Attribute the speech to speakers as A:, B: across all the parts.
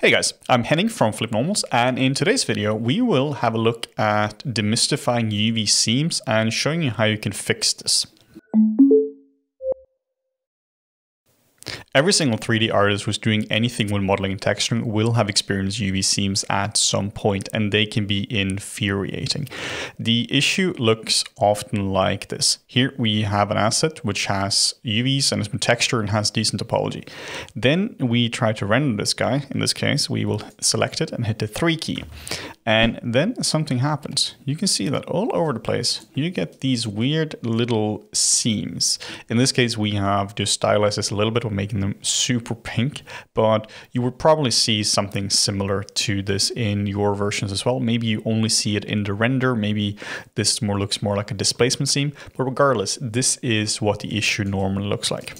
A: Hey guys, I'm Henning from FlippedNormals and in today's video we will have a look at demystifying UV seams and showing you how you can fix this. Every single 3D artist who's doing anything with modeling and texturing will have experienced UV seams at some point and they can be infuriating. The issue looks often like this. Here we have an asset which has UVs and has been textured and has decent topology. Then we try to render this guy. In this case, we will select it and hit the 3 key. And then something happens. You can see that all over the place, you get these weird little seams. In this case, we have just stylized this a little bit, making them super pink, but you would probably see something similar to this in your versions as well. Maybe you only see it in the render, maybe this more looks more like a displacement seam, but regardless, this is what the issue normally looks like.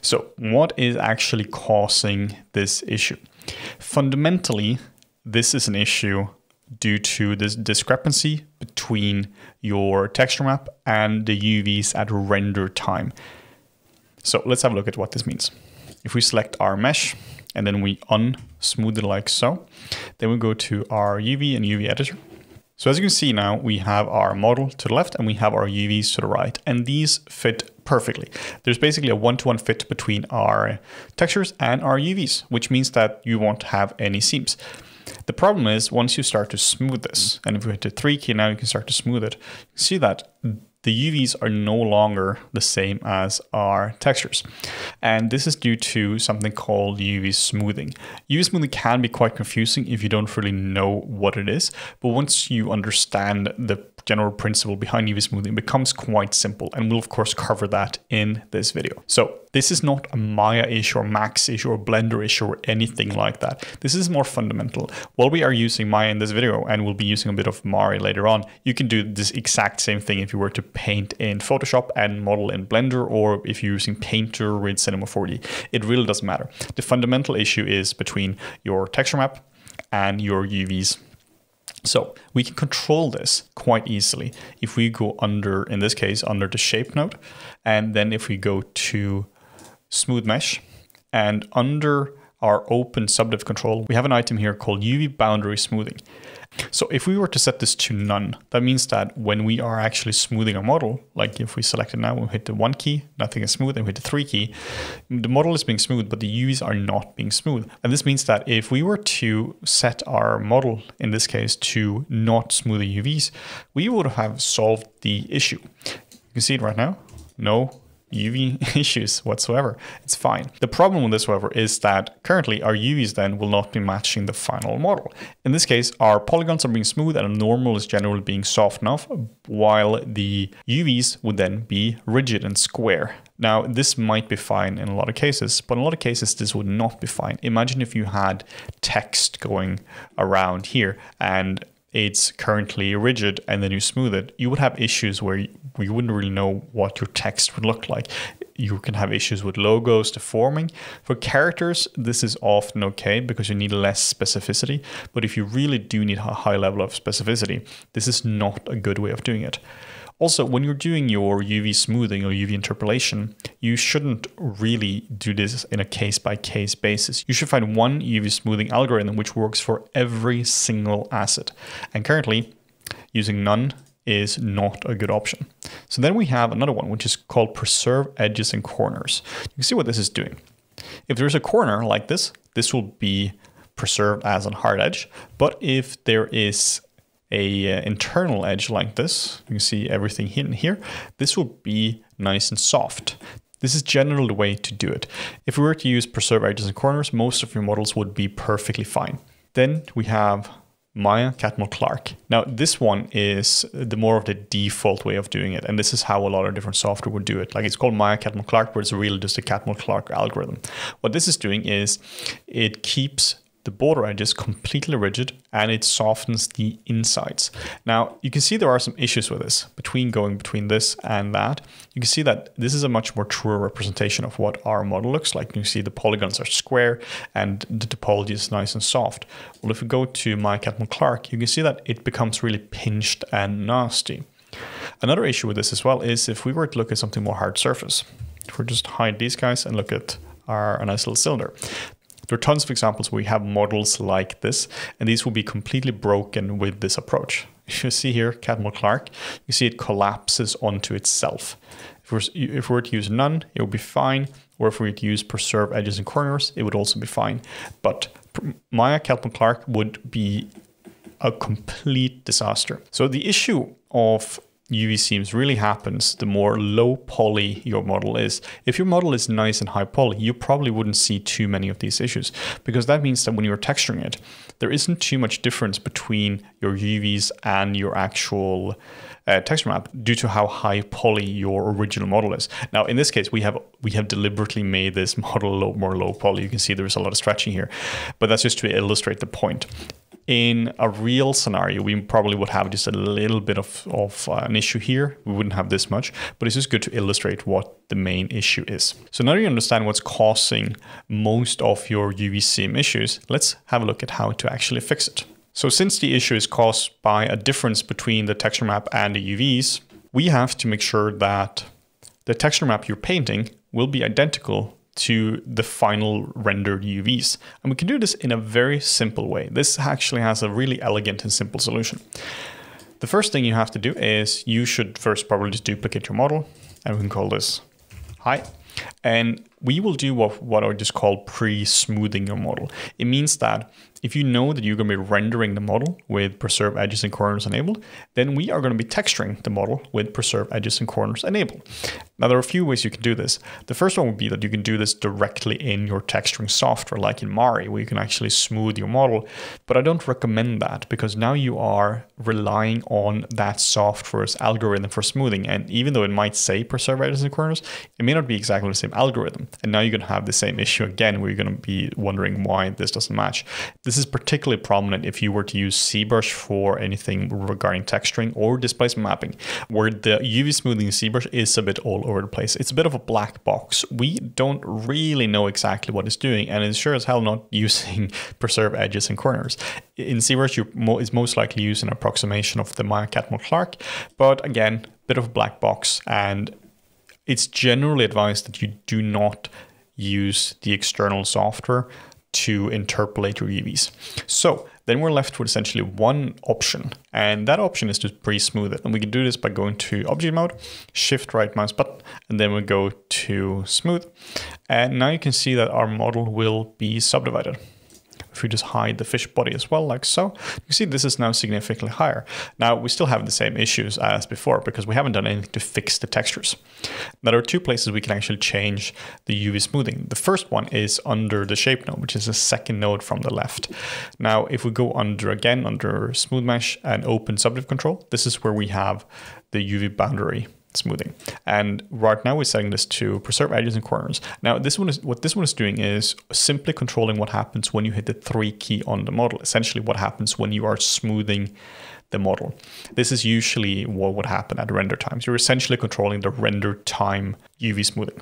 A: So what is actually causing this issue? Fundamentally, this is an issue due to this discrepancy between your texture map and the UVs at render time. So let's have a look at what this means. If we select our mesh and then we unsmooth it like so, then we go to our UV and UV editor. So as you can see now, we have our model to the left and we have our UVs to the right, and these fit perfectly. There's basically a one-to-one -one fit between our textures and our UVs, which means that you won't have any seams. The problem is once you start to smooth this, and if we hit the 3 key now, you can start to smooth it, you see that the UVs are no longer the same as our textures. And this is due to something called UV smoothing. UV smoothing can be quite confusing if you don't really know what it is, but once you understand the general principle behind UV smoothing becomes quite simple and we'll of course cover that in this video. So this is not a Maya issue or Max issue or Blender issue or anything like that. This is more fundamental. While we are using Maya in this video and we'll be using a bit of Mari later on, you can do this exact same thing if you were to paint in Photoshop and model in Blender or if you're using Painter with Cinema 4D. It really doesn't matter. The fundamental issue is between your texture map and your UVs so we can control this quite easily if we go under, in this case, under the shape node. And then if we go to smooth mesh and under our open subdiv control, we have an item here called UV boundary smoothing. So if we were to set this to none, that means that when we are actually smoothing a model, like if we select it now, we hit the one key, nothing is smooth, and we hit the three key, the model is being smooth, but the UVs are not being smooth. And this means that if we were to set our model, in this case, to not smooth the UVs, we would have solved the issue. You can see it right now. No UV issues whatsoever. It's fine. The problem with this, however, is that currently our UVs then will not be matching the final model. In this case, our polygons are being smooth and normal is generally being soft enough, while the UVs would then be rigid and square. Now, this might be fine in a lot of cases, but in a lot of cases, this would not be fine. Imagine if you had text going around here and it's currently rigid and then you smooth it, you would have issues where you, wouldn't really know what your text would look like. You can have issues with logos deforming. For characters, this is often okay because you need less specificity. But if you really do need a high level of specificity, this is not a good way of doing it. Also, when you're doing your UV smoothing or UV interpolation, you shouldn't really do this in a case by case basis. You should find one UV smoothing algorithm which works for every single asset. And currently, using none is not a good option. So then we have another one, which is called preserve edges and corners. You can see what this is doing. If there's a corner like this, this will be preserved as a hard edge. But if there is a uh, internal edge like this, you can see everything hidden here, this will be nice and soft. This is generally the way to do it. If we were to use preserve edges and corners, most of your models would be perfectly fine. Then we have Maya Catmull Clark. Now this one is the more of the default way of doing it, and this is how a lot of different software would do it. Like it's called Maya Catmull Clark, but it's really just a Catmull Clark algorithm. What this is doing is it keeps the border edge is completely rigid and it softens the insides. Now you can see there are some issues with this between going between this and that. You can see that this is a much more truer representation of what our model looks like. You see the polygons are square and the topology is nice and soft. Well, if we go to Maya Catmull Clark, you can see that it becomes really pinched and nasty. Another issue with this as well is if we were to look at something more hard surface, if we just hide these guys and look at our a nice little cylinder, There are tons of examples where we have models like this, and these will be completely broken with this approach. You see here, Catmull Clark, you see it collapses onto itself. If we're, if we were to use none, it would be fine. Or if we were to use preserve edges and corners, it would also be fine. But Maya Catmull Clark would be a complete disaster. So the issue of UV seams really happens the more low poly your model is. If your model is nice and high poly, you probably wouldn't see too many of these issues because that means that when you're texturing it, there isn't too much difference between your UVs and your actual uh, texture map due to how high poly your original model is. Now, in this case, we have we have deliberately made this model a lot more low poly. You can see there's a lot of stretching here, but that's just to illustrate the point in a real scenario, we probably would have just a little bit of, of uh, an issue here. We wouldn't have this much, but it's just good to illustrate what the main issue is. So now you understand what's causing most of your UV seam issues, let's have a look at how to actually fix it. So since the issue is caused by a difference between the texture map and the UVs, we have to make sure that the texture map you're painting will be identical to the final rendered UVs. And we can do this in a very simple way. This actually has a really elegant and simple solution. The first thing you have to do is you should first probably just duplicate your model and we can call this hi. And we will do what, what I just call pre-smoothing your model. It means that if you know that you're going to be rendering the model with preserve edges and corners enabled, then we are going to be texturing the model with preserve edges and corners enabled. Now, there are a few ways you can do this. The first one would be that you can do this directly in your texturing software, like in Mari, where you can actually smooth your model. But I don't recommend that because now you are relying on that software's algorithm for smoothing. And even though it might say preserve edges and corners, it may not be exactly the same algorithm. And now you're going to have the same issue again, where you're going to be wondering why this doesn't match. This is particularly prominent if you were to use ZBrush for anything regarding texturing or displacement mapping, where the UV smoothing ZBrush is a bit all over the place. It's a bit of a black box. We don't really know exactly what it's doing, and it's sure as hell not using preserve edges and corners. In ZBrush, you is most likely using an approximation of the Maya Catmull Clark, but again, bit of a black box, and it's generally advised that you do not use the external software to interpolate your UVs. So then we're left with essentially one option, and that option is to pre-smooth it. And we can do this by going to object mode, shift right mouse button, and then we go to smooth. And now you can see that our model will be subdivided if we just hide the fish body as well, like so, you see this is now significantly higher. Now, we still have the same issues as before because we haven't done anything to fix the textures. Now, there are two places we can actually change the UV smoothing. The first one is under the shape node, which is the second node from the left. Now, if we go under again, under smooth mesh and open subdiv control, this is where we have the UV boundary smoothing. And right now we're setting this to preserve edges and corners. Now this one is what this one is doing is simply controlling what happens when you hit the three key on the model. Essentially what happens when you are smoothing the model. This is usually what would happen at render times. You're essentially controlling the render time UV smoothing.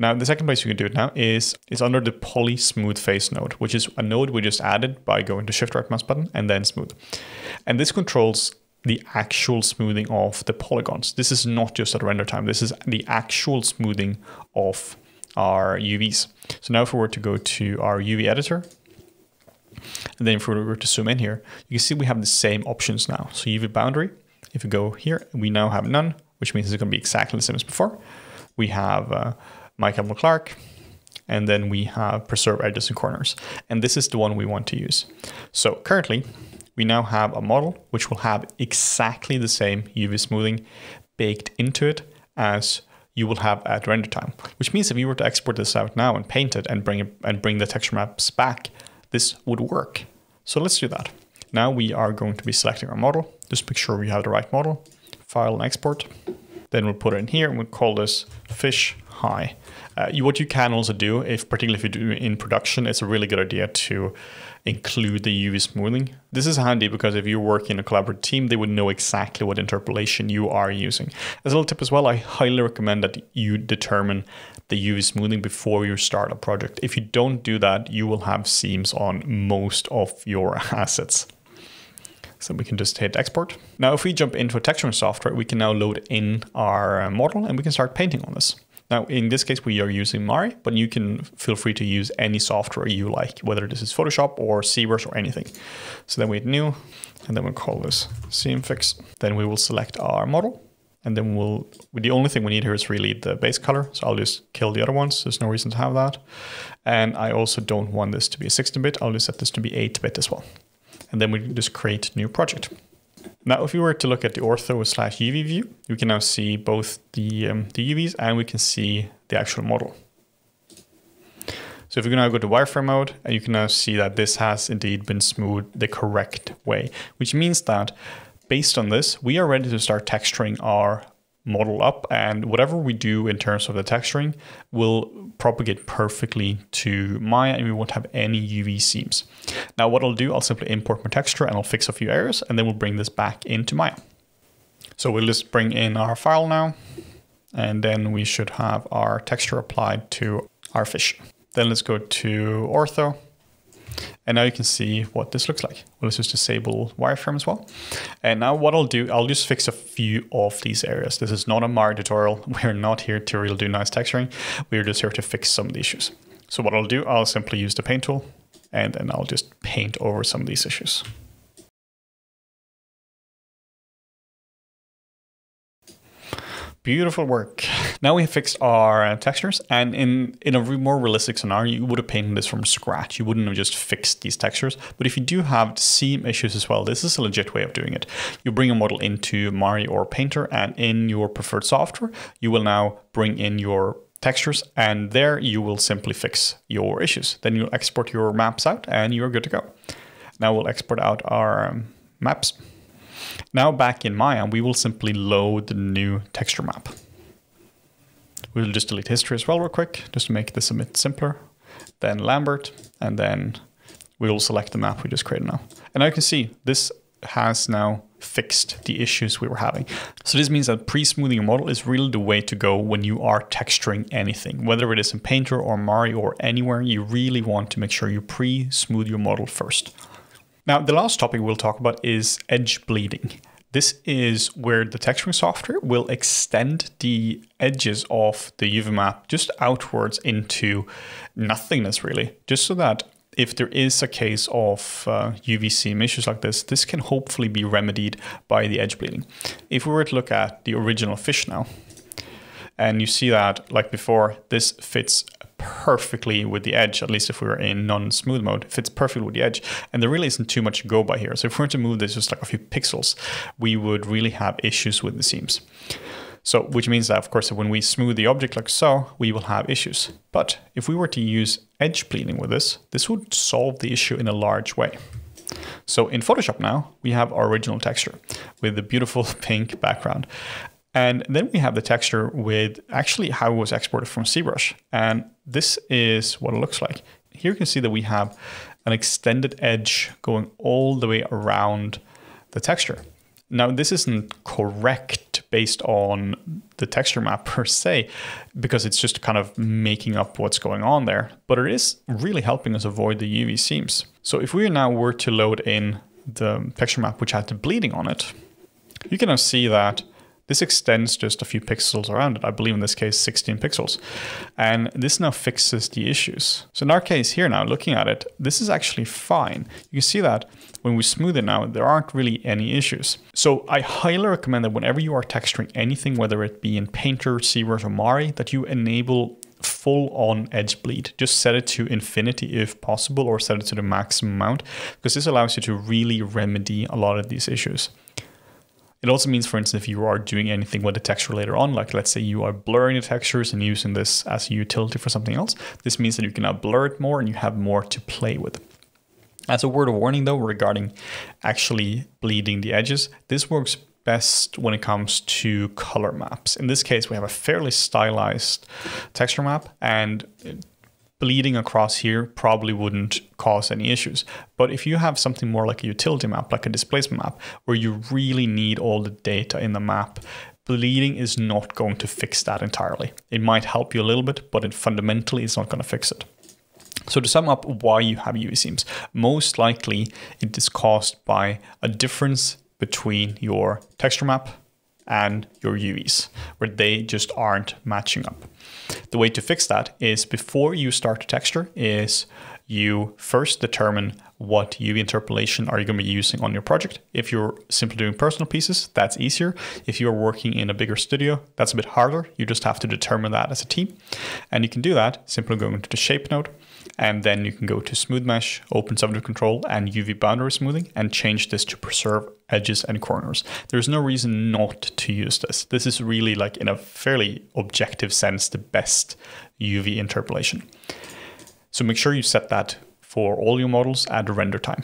A: Now, the second place you can do it now is, is under the poly smooth face node, which is a node we just added by going to shift right mouse button and then smooth. And this controls the actual smoothing of the polygons. This is not just at render time. This is the actual smoothing of our UVs. So now if we were to go to our UV editor, and then if we were to zoom in here, you can see we have the same options now. So UV boundary, if we go here, we now have none, which means it's going to be exactly the same as before. We have uh, Catmull Clark, and then we have preserve edges and corners. And this is the one we want to use. So currently, we now have a model which will have exactly the same UV smoothing baked into it as you will have at render time. Which means if you were to export this out now and paint it and bring it and bring the texture maps back, this would work. So let's do that. Now we are going to be selecting our model. Just make sure we have the right model. File and export. Then we'll put it in here and we'll call this fish high. Uh, you, what you can also do, if particularly if you do in production, it's a really good idea to include the UV smoothing. This is handy because if you work in a collaborative team, they would know exactly what interpolation you are using. As a little tip as well, I highly recommend that you determine the UV smoothing before you start a project. If you don't do that, you will have seams on most of your assets. So we can just hit export. Now, if we jump into a texturing software, we can now load in our model and we can start painting on this. Now, in this case, we are using Mari, but you can feel free to use any software you like, whether this is Photoshop or ZBrush or anything. So then we hit new, and then we'll call this seam fix. Then we will select our model, and then we'll, the only thing we need here is really the base color. So I'll just kill the other ones. There's no reason to have that. And I also don't want this to be a 16-bit. I'll just set this to be 8-bit as well. And then we just create new project. Now, if we were to look at the ortho slash UV view, we can now see both the, um, the UVs and we can see the actual model. So if we now go to wireframe mode, and you can now see that this has indeed been smoothed the correct way, which means that based on this, we are ready to start texturing our model up and whatever we do in terms of the texturing will propagate perfectly to Maya and we won't have any UV seams. Now what I'll do, I'll simply import my texture and I'll fix a few errors and then we'll bring this back into Maya. So we'll just bring in our file now and then we should have our texture applied to our fish. Then let's go to ortho and now you can see what this looks like. Well, let's just disable wireframe as well. And now what I'll do, I'll just fix a few of these areas. This is not a Mari tutorial. We're not here to really do nice texturing. We're just here to fix some of the issues. So what I'll do, I'll simply use the paint tool and then I'll just paint over some of these issues. Beautiful work. Now we have fixed our uh, textures and in, in a more realistic scenario, you would have painted this from scratch. You wouldn't have just fixed these textures. But if you do have seam issues as well, this is a legit way of doing it. You bring a model into Mari or Painter and in your preferred software, you will now bring in your textures and there you will simply fix your issues. Then you'll export your maps out and you're good to go. Now we'll export out our um, maps. Now back in Maya, we will simply load the new texture map. We'll just delete history as well real quick, just to make this a bit simpler. Then Lambert, and then we will select the map we just created now. And now you can see this has now fixed the issues we were having. So this means that pre-smoothing your model is really the way to go when you are texturing anything. Whether it is in Painter or Mari or anywhere, you really want to make sure you pre-smooth your model first. Now, the last topic we'll talk about is edge bleeding. This is where the texturing software will extend the edges of the UV map just outwards into nothingness, really, just so that if there is a case of uh, UV seam issues like this, this can hopefully be remedied by the edge bleeding. If we were to look at the original fish now, and you see that, like before, this fits perfectly with the edge, at least if we were in non-smooth mode, fits perfectly with the edge. And there really isn't too much to go by here. So if we were to move this just like a few pixels, we would really have issues with the seams. So, which means that of course, when we smooth the object like so, we will have issues. But if we were to use edge bleeding with this, this would solve the issue in a large way. So in Photoshop now, we have our original texture with the beautiful pink background. And then we have the texture with actually how it was exported from ZBrush. And this is what it looks like. Here you can see that we have an extended edge going all the way around the texture. Now, this isn't correct based on the texture map per se, because it's just kind of making up what's going on there, but it is really helping us avoid the UV seams. So if we now were to load in the texture map, which had the bleeding on it, you can now see that this extends just a few pixels around it. I believe in this case 16 pixels. And this now fixes the issues. So in our case here now, looking at it, this is actually fine. You can see that when we smooth it now, there aren't really any issues. So I highly recommend that whenever you are texturing anything, whether it be in Painter, ZBrush, or Mari, that you enable full on edge bleed. Just set it to infinity if possible, or set it to the maximum amount, because this allows you to really remedy a lot of these issues. It also means, for instance, if you are doing anything with the texture later on, like let's say you are blurring the textures and using this as a utility for something else, this means that you can now blur it more and you have more to play with. As a word of warning though, regarding actually bleeding the edges, this works best when it comes to color maps. In this case, we have a fairly stylized texture map and bleeding across here probably wouldn't cause any issues. But if you have something more like a utility map, like a displacement map, where you really need all the data in the map, bleeding is not going to fix that entirely. It might help you a little bit, but it fundamentally is not going to fix it. So to sum up why you have UV seams, most likely it is caused by a difference between your texture map and your UVs, where they just aren't matching up. The way to fix that is before you start the texture is you first determine what UV interpolation are you going to be using on your project. If you're simply doing personal pieces, that's easier. If you're working in a bigger studio, that's a bit harder. You just have to determine that as a team. And you can do that simply going to the shape node and then you can go to smooth mesh, open subdiv control and UV boundary smoothing and change this to preserve edges and corners. There's no reason not to use this. This is really like in a fairly objective sense, the best UV interpolation. So make sure you set that for all your models at the render time.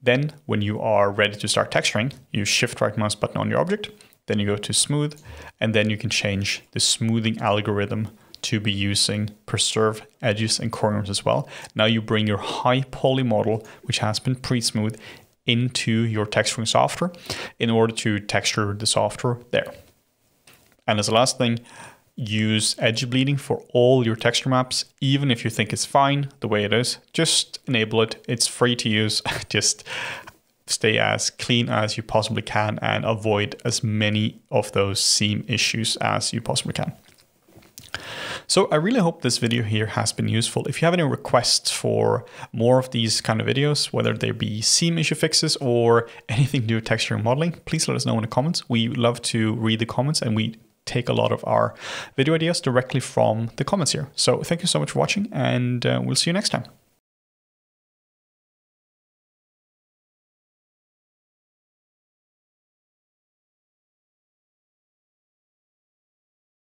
A: Then when you are ready to start texturing, you shift right mouse button on your object, then you go to smooth, and then you can change the smoothing algorithm to be using preserve edges and corners as well. Now you bring your high poly model, which has been pre-smooth, into your texturing software in order to texture the software there. And as the last thing, use edge bleeding for all your texture maps, even if you think it's fine the way it is. Just enable it. It's free to use. Just stay as clean as you possibly can and avoid as many of those seam issues as you possibly can. So I really hope this video here has been useful. If you have any requests for more of these kind of videos, whether they be seam issue fixes or anything to do with texturing modeling, please let us know in the comments. We love to read the comments and we take a lot of our video ideas directly from the comments here. So thank you so much for watching and uh, we'll see you next time.